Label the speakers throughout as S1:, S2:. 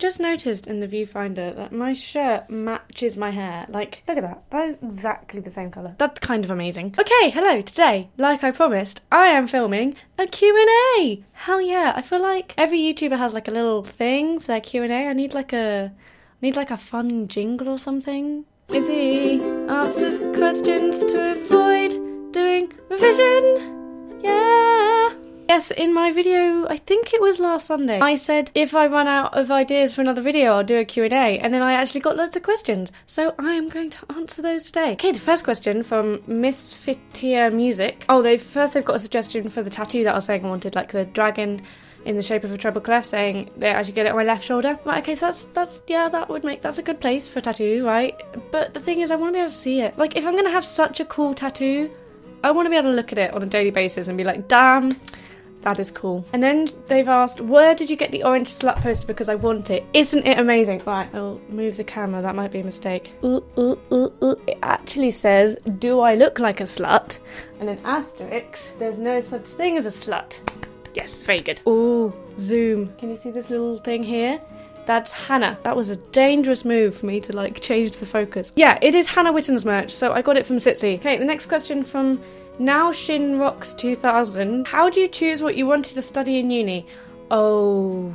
S1: just noticed in the viewfinder that my shirt matches my hair. Like, look at that. That is exactly the same colour. That's kind of amazing. Okay, hello. Today, like I promised, I am filming a Q&A. Hell yeah. I feel like every YouTuber has like a little thing for their Q&A. I need like a need like a fun jingle or something. Izzy answers questions to avoid doing revision. Yeah. Yes, in my video, I think it was last Sunday, I said if I run out of ideas for another video, I'll do a Q&A, and then I actually got loads of questions. So I am going to answer those today. Okay, the first question from Misfitier Music. Oh, they first they've got a suggestion for the tattoo that I was saying I wanted, like the dragon in the shape of a treble clef, saying I should get it on my left shoulder. Right, okay, so that's that's yeah, that would make that's a good place for a tattoo, right? But the thing is, I want to be able to see it. Like, if I'm gonna have such a cool tattoo, I want to be able to look at it on a daily basis and be like, damn. That is cool. And then they've asked, where did you get the orange slut poster because I want it? Isn't it amazing? Right, I'll move the camera. That might be a mistake. Ooh, ooh, ooh, ooh. It actually says, do I look like a slut? And an asterisk, there's no such thing as a slut. Yes, very good. Ooh, zoom. Can you see this little thing here? That's Hannah. That was a dangerous move for me to like change the focus. Yeah, it is Hannah Witton's merch, so I got it from Sitzy. Okay, the next question from now Shin Rocks 2000. How do you choose what you wanted to study in uni? Oh,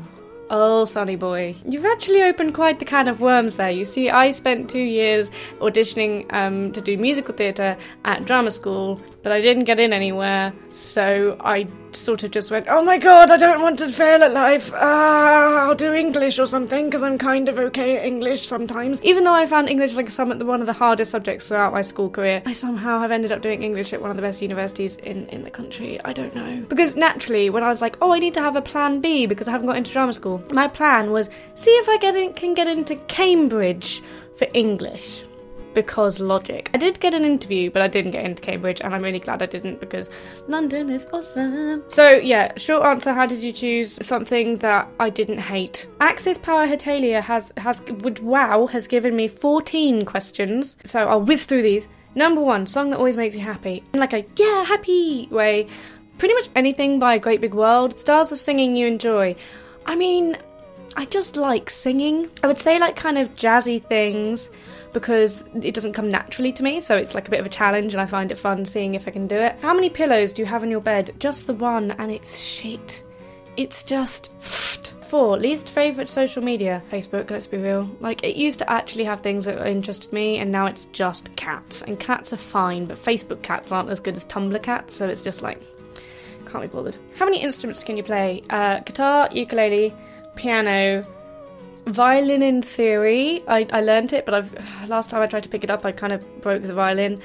S1: Oh, Sonny boy. You've actually opened quite the can of worms there. You see, I spent two years auditioning um, to do musical theatre at drama school, but I didn't get in anywhere, so I sort of just went, oh my god, I don't want to fail at life. Uh, I'll do English or something, because I'm kind of okay at English sometimes. Even though I found English like some one of the hardest subjects throughout my school career, I somehow have ended up doing English at one of the best universities in, in the country. I don't know. Because naturally, when I was like, oh, I need to have a plan B because I haven't got into drama school, my plan was see if I get in, can get into Cambridge for English because logic. I did get an interview, but I didn't get into Cambridge, and I'm really glad I didn't because London is awesome. So, yeah, short answer how did you choose something that I didn't hate? Axis Power Hetalia has, has, with wow, has given me 14 questions, so I'll whiz through these. Number one, song that always makes you happy. In like a yeah, happy way. Pretty much anything by Great Big World. Styles of singing you enjoy. I mean, I just like singing. I would say like kind of jazzy things because it doesn't come naturally to me, so it's like a bit of a challenge and I find it fun seeing if I can do it. How many pillows do you have in your bed? Just the one, and it's shit. It's just. Four, least favourite social media? Facebook, let's be real. Like, it used to actually have things that interested me, and now it's just cats. And cats are fine, but Facebook cats aren't as good as Tumblr cats, so it's just like, can't be bothered. How many instruments can you play? Uh, guitar, ukulele, piano, violin in theory. I, I learned it, but I've last time I tried to pick it up, I kind of broke the violin.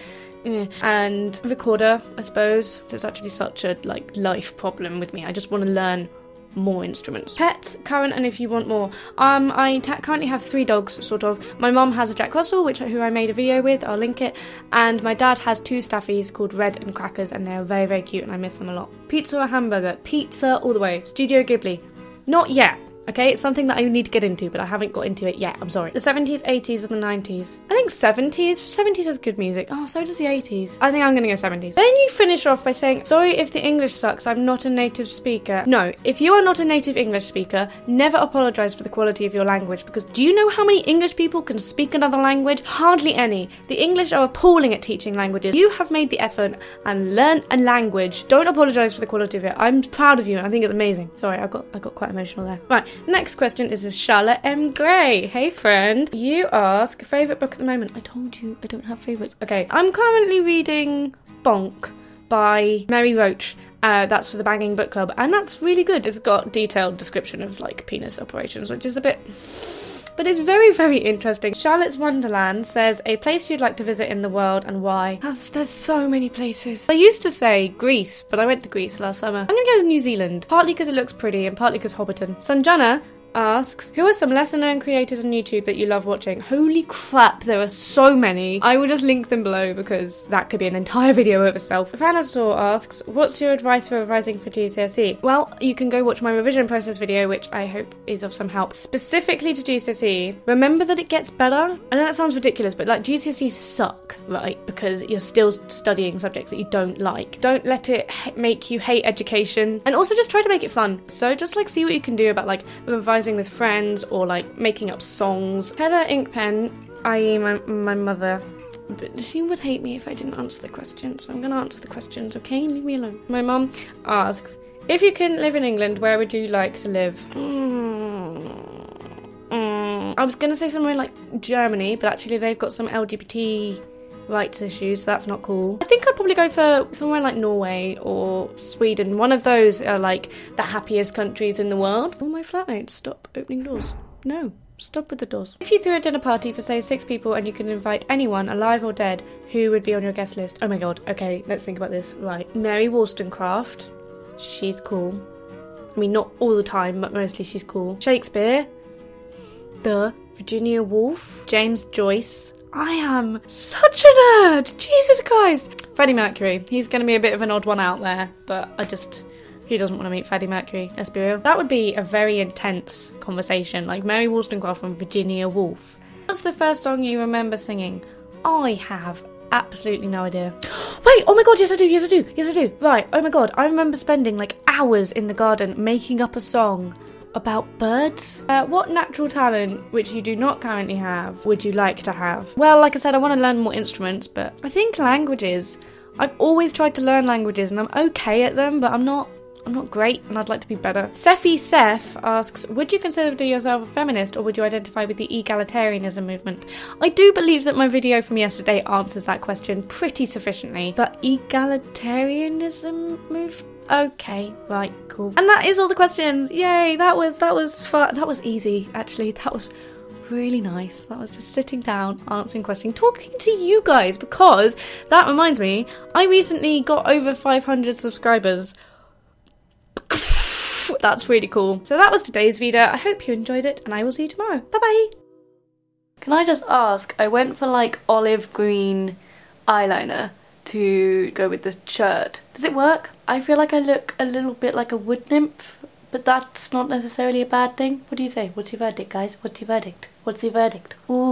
S1: And recorder, I suppose. It's actually such a like life problem with me. I just want to learn more instruments. Pets, current, and if you want more. Um, I currently have three dogs, sort of. My mom has a Jack Russell, which who I made a video with. I'll link it. And my dad has two staffies called Red and Crackers, and they're very, very cute, and I miss them a lot. Pizza or hamburger? Pizza all the way. Studio Ghibli. Not yet. Okay, it's something that I need to get into, but I haven't got into it yet. I'm sorry. The 70s, 80s, and the 90s. I think 70s. 70s has good music. Oh, so does the 80s. I think I'm gonna go 70s. Then you finish off by saying, Sorry if the English sucks, I'm not a native speaker. No, if you are not a native English speaker, never apologize for the quality of your language because do you know how many English people can speak another language? Hardly any. The English are appalling at teaching languages. You have made the effort and learned a language. Don't apologize for the quality of it. I'm proud of you and I think it's amazing. Sorry, I got I got quite emotional there. Right. Next question is Charlotte M. Gray. Hey friend, you ask favourite book at the moment. I told you I don't have favourites. Okay, I'm currently reading Bonk by Mary Roach. Uh, that's for the Banging Book Club, and that's really good. It's got detailed description of like penis operations, which is a bit but it's very, very interesting. Charlotte's Wonderland says a place you'd like to visit in the world and why. There's, there's so many places. I used to say Greece, but I went to Greece last summer. I'm gonna go to New Zealand, partly because it looks pretty and partly because Hobbiton. Sanjana asks, Who are some lesser known creators on YouTube that you love watching? Holy crap, there are so many. I will just link them below because that could be an entire video of itself. Fanasaur asks, What's your advice for revising for GCSE? Well, you can go watch my revision process video, which I hope is of some help. Specifically to GCSE, remember that it gets better. I know that sounds ridiculous, but like GCSE suck, right? Because you're still studying subjects that you don't like. Don't let it make you hate education. And also just try to make it fun. So just like see what you can do about like revising with friends or like making up songs. Heather Inkpen, i.e., my, my mother, but she would hate me if I didn't answer the questions. So I'm going to answer the questions, okay? Leave me alone. My mum asks, if you can live in England, where would you like to live? Mm, mm. I was going to say somewhere like Germany, but actually they've got some LGBT rights issues, so that's not cool. I think I'd probably go for somewhere like Norway or Sweden. One of those are like the happiest countries in the world. All my flatmates stop opening doors. No. Stop with the doors. If you threw a dinner party for, say, six people and you could invite anyone, alive or dead, who would be on your guest list? Oh my god, okay, let's think about this. Right. Mary Wollstonecraft. She's cool. I mean, not all the time, but mostly she's cool. Shakespeare. The Virginia Woolf. James Joyce. I am such a nerd! Jesus Christ! Freddie Mercury. He's going to be a bit of an odd one out there, but I just. Who doesn't want to meet Freddie Mercury? Let's be real. That would be a very intense conversation, like Mary Wollstonecraft and Virginia Woolf. What's the first song you remember singing? I have absolutely no idea. Wait, oh my god, yes I do, yes I do, yes I do. Right, oh my god, I remember spending like hours in the garden making up a song about birds. Uh, what natural talent, which you do not currently have, would you like to have? Well, like I said, I want to learn more instruments, but I think languages. I've always tried to learn languages and I'm okay at them, but I'm not I'm not great and I'd like to be better. Sephi Seth asks, would you consider yourself a feminist or would you identify with the egalitarianism movement? I do believe that my video from yesterday answers that question pretty sufficiently, but egalitarianism move? Okay, right, cool. And that is all the questions. Yay, that was that was fun. That was easy actually. That was really nice. That was just sitting down, answering questions, talking to you guys because that reminds me, I recently got over 500 subscribers that's really cool. So that was today's video. I hope you enjoyed it and I will see you tomorrow. Bye bye. Can I just ask, I went for like olive green eyeliner to go with the shirt. Does it work? I feel like I look a little bit like a wood nymph, but that's not necessarily a bad thing. What do you say? What's your verdict, guys? What's your verdict? What's your verdict? Ooh.